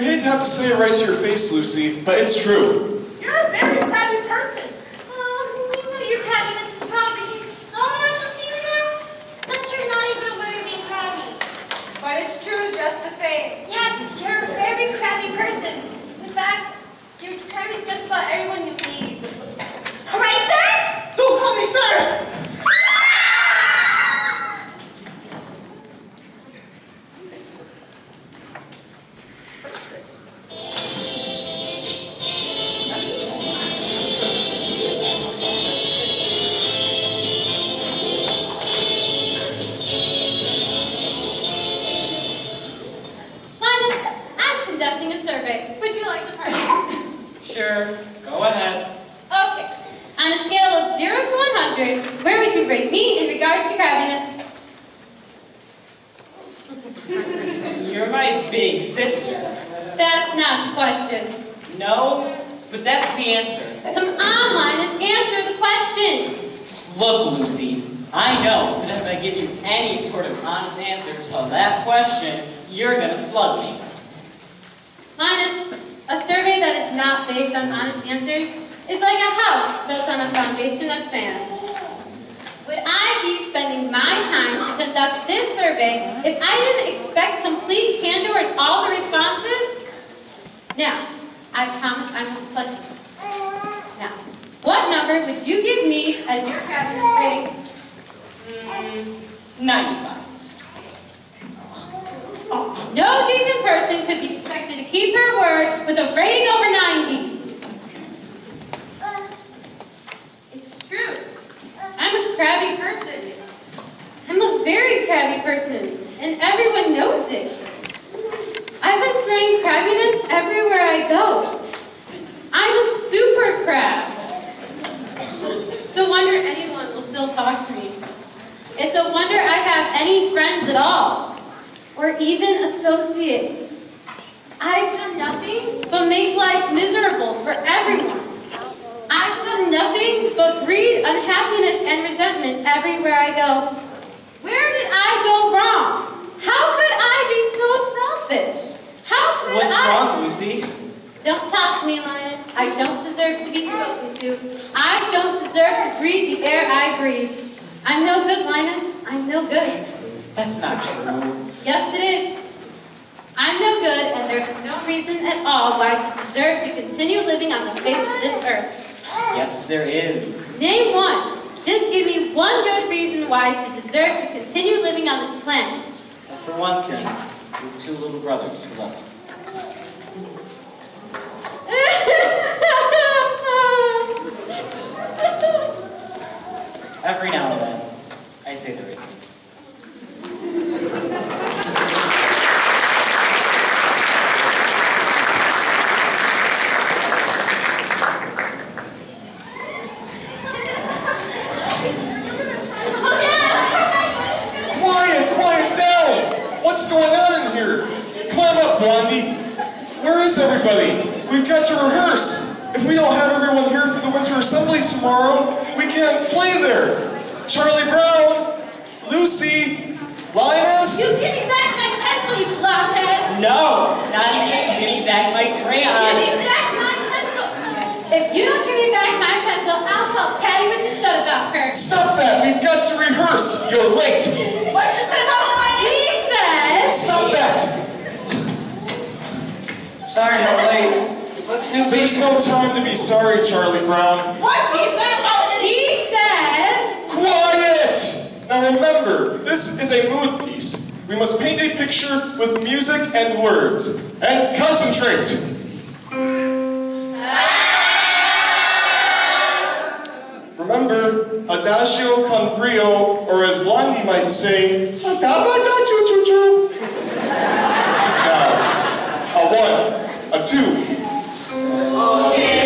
We hate to have to say it right to your face, Lucy, but it's true. Conducting a survey. Would you like to partake? Sure, go ahead. Okay. On a scale of 0 to 100, where would you rate me in regards to crabbiness? You're my big sister. That's not the question. No, but that's the answer. Come on, Linus, answer the question. Look, Lucy, I know that if I give you any sort of honest answer to that question, you're gonna slug me. Linus, a survey that is not based on honest answers is like a house built on a foundation of sand. Would I be spending my time to conduct this survey if I didn't expect complete candor in all the responses? Now, I promise I'm not slug you. Now, what number would you give me as your cabinet rating? Mm, 95. No decent person could be expected to keep her word with a rating over 90. It's true. I'm a crabby person. I'm a very crabby person, and everyone knows it. I've been spreading crabbiness everywhere I go. I'm a super crab. It's a wonder anyone will still talk to me. It's a wonder I have any friends at all, or even associates. I've done nothing but make life miserable for everyone. I've done nothing but breed unhappiness and resentment everywhere I go. Where did I go wrong? How could I be so selfish? How could What's I? wrong, Lucy? Don't talk to me, Linus. I don't deserve to be spoken to. I don't deserve to breathe the air I breathe. I'm no good, Linus. I'm no good. That's not true. Yes, it is. I'm no good, and there's no reason at all why I should deserve to continue living on the face of this earth. Yes, there is. Name one. Just give me one good reason why I should deserve to continue living on this planet. For one thing, your two little brothers who love you. Every now and then, I say the right thing. Quiet, quiet down! What's going on in here? Climb up, Blondie. Where is everybody? We've got to rehearse. If we don't have everyone here for the winter assembly tomorrow, we can't play there. Charlie Brown, Lucy, Linus. You give me back my pencil, you blockhead! No, not you. Give me back my crayon. Give crayon. me back my pencil! If you don't give me back my pencil, I'll tell Patty what you said about her. Stop that! We've got to rehearse. You're late. What you said about my He said... Stop that! Sorry I'm late. What's new, There's no time to be sorry, Charlie Brown. What he said about me? He said... Quiet! Now remember, this is a mood piece. We must paint a picture with music and words. And concentrate! Remember, adagio con brio, or as Blondie might say, adabada choo choo choo. Now, a one, a two, oh, Give